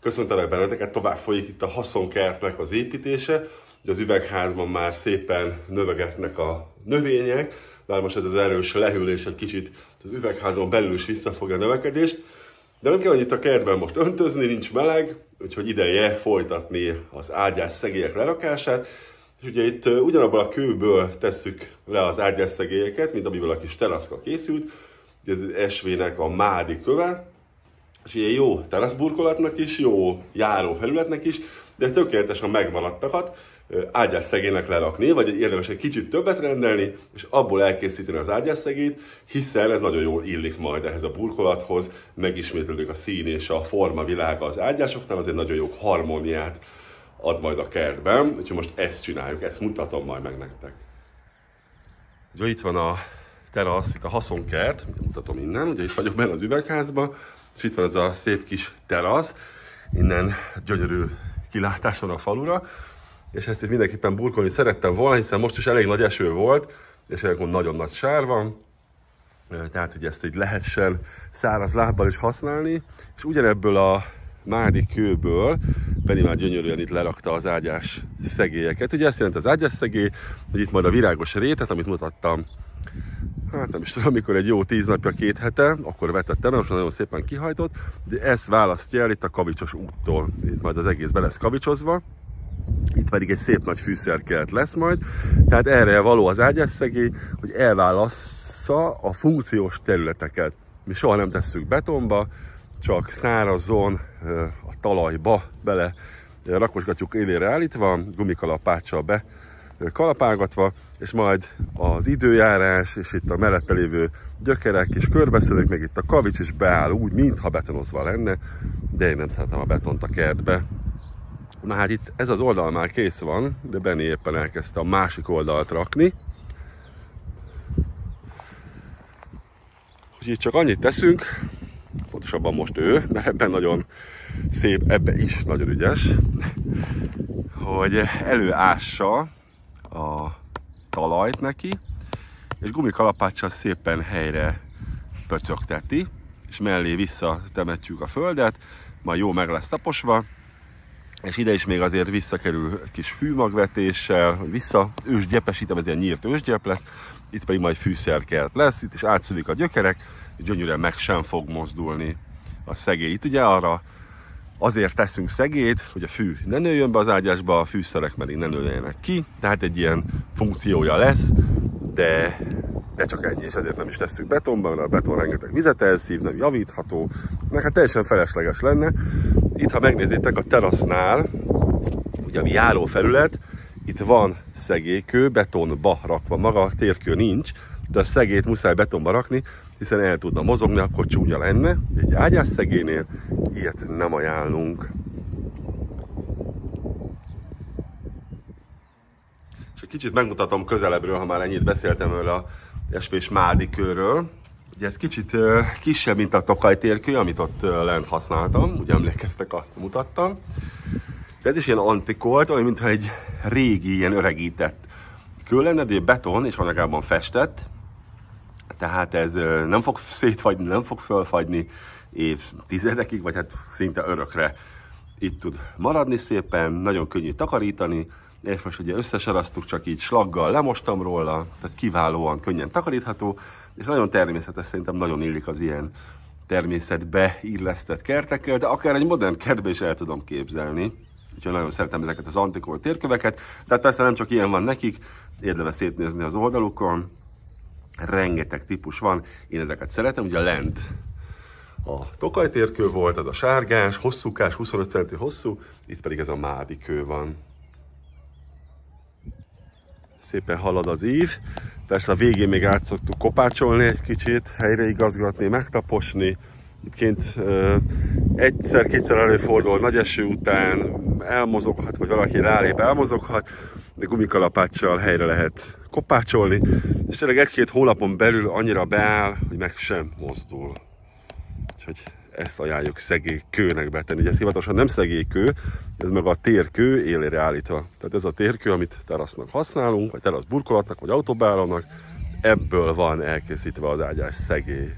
Köszöntelek benneteket, tovább folyik itt a haszonkertnek az építése. Ugye az üvegházban már szépen növegetnek a növények, bár most ez az erős lehűlés egy kicsit az üvegházon belül is visszafogja a növekedést. De nem kell annyit a kertben most öntözni, nincs meleg, úgyhogy ideje folytatni az ágyás szegélyek lerakását. És ugye itt ugyanabban a kőből tesszük le az ágyás szegélyeket, mint amiből a kis teraszka készült. Ugye ez SV-nek a mádi köve, és ilyen jó teraszburkolatnak is, jó járó felületnek is, de tökéletesen megmaradtakat ágyás szegélynek lerakni, vagy érdemes egy kicsit többet rendelni, és abból elkészíteni az ágyás szegélyt, hiszen ez nagyon jól illik majd ehhez a burkolathoz, megismétlődik a szín és a forma világa az ágyásoknál, azért nagyon jó harmóniát ad majd a kertben, úgyhogy most ezt csináljuk, ezt mutatom majd meg nektek. Ugye itt van a terasz, itt a haszonkert, mutatom innen, ugye itt vagyok benne az üvegházban, és itt van ez a szép kis terasz, innen gyönyörű kilátás van a falura, és ezt itt mindenképpen burkolni szerettem volna, hiszen most is elég nagy eső volt, és elég nagyon nagy sár van, tehát hogy ezt így lehessen száraz lábbal is használni, és ugyanebből a mádi kőből Penny már gyönyörűen itt lerakta az ágyás szegélyeket. Ugye ezt jelent az ágyás szegély, hogy itt majd a virágos rétet, amit mutattam hát nem is tudom, amikor egy jó tíz napja, két hete, akkor vetettem, most nagyon szépen kihajtott, de ezt választja el itt a kavicsos úttól. Itt majd az egész be lesz kavicsozva, itt pedig egy szép nagy fűszerkert lesz majd, tehát erre való az ágyásszegély, hogy elválassza a funkciós területeket. Mi soha nem tesszük betonba, csak szárazon a talajba bele rakosgatjuk élére állítva, gumikalapáccsal be kalapálgatva, és majd az időjárás, és itt a mellette lévő gyökerek is körbeszölik, meg itt a kavics is beáll úgy, mintha betonozva lenne, de én nem szeretem a betont a kertbe. Na hát itt ez az oldal már kész van, de Benni éppen elkezdte a másik oldalt rakni. Úgyhogy csak annyit teszünk, pontosabban most ő, mert ebben nagyon szép, ebbe is nagyon ügyes, hogy előássa talajt neki, és gumikalapáccsal szépen helyre pöcögteti, és mellé visszatemetjük a földet, majd jó meg lesz taposva, és ide is még azért visszakerül egy kis fűmagvetéssel, hogy vissza ősgyepesítem, ez ilyen nyírt ősgyep lesz, itt pedig majd fűszerkert lesz, itt is átszülik a gyökerek, és gyönyörűen meg sem fog mozdulni a szegély. Itt ugye arra azért teszünk szegét, hogy a fű ne nőjön be az ágyásba, a fűszerek pedig ne nőjenek ki, tehát egy ilyen funkciója lesz, de, de csak ennyi, és ezért nem is tesszük betonba, mert a beton rengeteg vizet elszív, nem javítható, meg hát teljesen felesleges lenne. Itt, ha megnézitek a terasznál, ugye ami járó felület, itt van szegélykő, betonba rakva, maga térkő nincs, de a szegét muszáj betonba rakni, hiszen el tudna mozogni, akkor csúnya lenne. Egy ágyás szegénél ilyet nem ajánlunk. És egy kicsit megmutatom közelebbről, ha már ennyit beszéltem erről a espés mádi körről. Ugye ez kicsit kisebb, mint a tokajtérkő, amit ott lent használtam, ugye emlékeztek, azt mutattam. De ez is ilyen antikolt, olyan, mintha egy régi, ilyen öregített kő lenne, de beton és van festett, tehát ez nem fog szétfagyni, nem fog fölfagyni év tizedekig, vagy hát szinte örökre itt tud maradni szépen, nagyon könnyű takarítani, és most ugye összesarasztuk, csak így slaggal lemostam róla, tehát kiválóan könnyen takarítható, és nagyon természetes, szerintem nagyon illik az ilyen természetbe illesztett kertekkel, de akár egy modern kertbe is el tudom képzelni. Úgyhogy nagyon szeretem ezeket az antikor térköveket, tehát persze nem csak ilyen van nekik, érdemes szétnézni az oldalukon, rengeteg típus van, én ezeket szeretem, ugye lent a tokajtérkő volt, az a sárgás, hosszúkás, 25 cm hosszú, itt pedig ez a mádi kő van. Szépen halad az ív, persze a végén még át szoktuk kopácsolni egy kicsit, helyreigazgatni, megtaposni, Egyébként egyszer-kétszer előfordul nagy eső után, elmozoghat, vagy valaki rálép, elmozoghat, de gumikalapáccsal helyre lehet kopácsolni, és tényleg egy-két hónapon belül annyira beáll, hogy meg sem mozdul. Úgyhogy ezt ajánljuk kőnek betenni. Ugye ez hivatalosan nem kő, ez meg a térkő élére állítva. Tehát ez a térkő, amit terasznak használunk, vagy terasz burkolatnak, vagy autóbálónak, ebből van elkészítve az ágyás szegély.